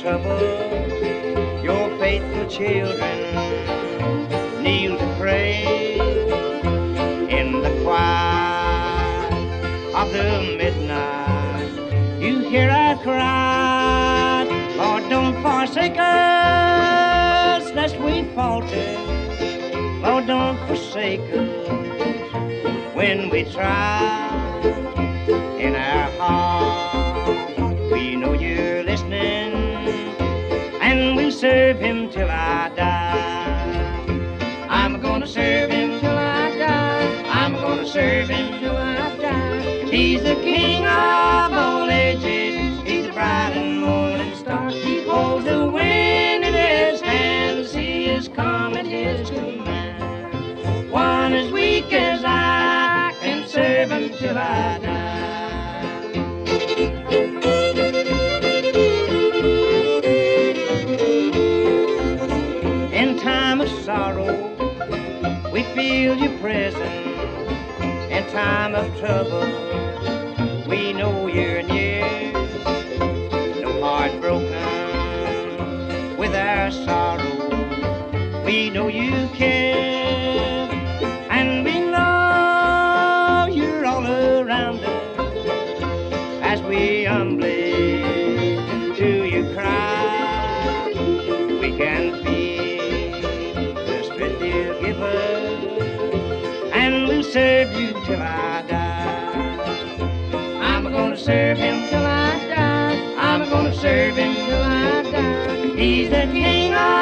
trouble, your faithful children kneel to pray in the quiet of the midnight. You hear a cry, Lord, don't forsake us lest we falter. Lord, don't forsake us when we try serve him till I die. I'm gonna serve him till I die. I'm gonna serve him till I die. He's the king we feel your presence. In time of trouble, we know you're near. No heart broken with our sorrow, we know you care. And we know you're all around us as we humbly we'll serve you till I die. I'm gonna serve him till I die. I'm gonna serve him till I die. He's the king of.